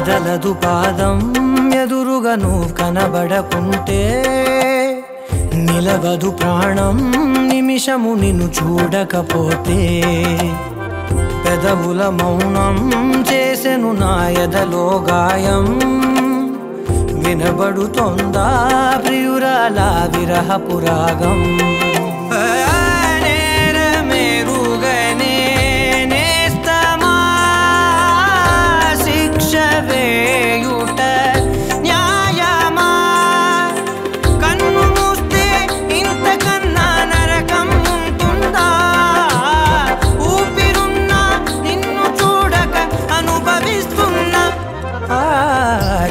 కదలదు పాదం ఎదురుగా నువ్వు కనబడకుంటే నిలవదు ప్రాణం నిమిషము నిన్ను చూడకపోతే పెదవుల మౌనం చేసెను నా ఎదలో గాయం వినబడుతోందా ప్రియురాలా విరహపురాగం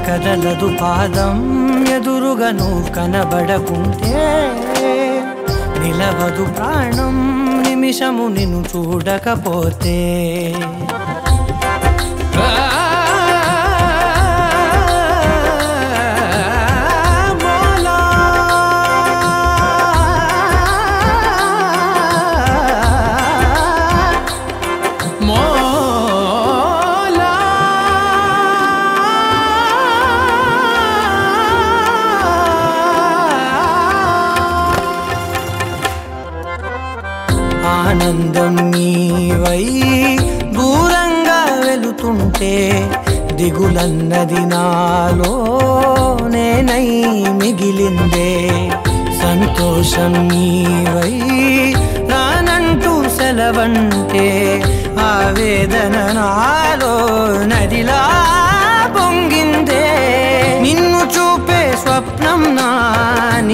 కదలదు పాదం ఎదురుగా నువ్వు కనబడకుంటే. నిలవదు ప్రాణం నిమిషము నిన్ను చూడకపోతే. ఆనందం నీవై దూరంగా వెళుతుంటే దిగులన్నది నాలో నేనై మిగిలిందే. సంతోషం నీవై రానంటూ సెలవంటే ఆవేదన నాలో నదిలా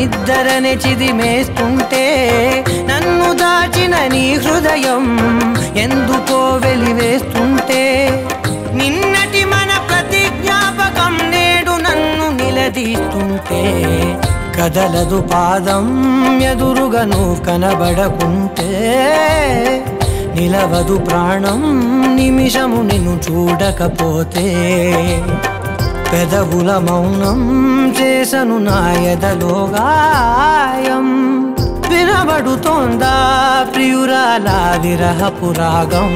నిద్దరనే చిదిమేస్తుంటే నన్ను దాచిన నీ హృదయం ఎందుకో వెలివేస్తుంటే. నిన్నటి మన ప్రతి జ్ఞాపకం నేడు నన్ను నిలదీస్తుంటే కదలదు పాదం ఎదురుగను కనబడకుంటే నిలవదు ప్రాణం నిమిషము నిన్ను చూడకపోతే. పెదవుల మౌనం చేసను నా ఎదలో గాయం. వినబడుతోందా ప్రియురాలా విరహపురాగం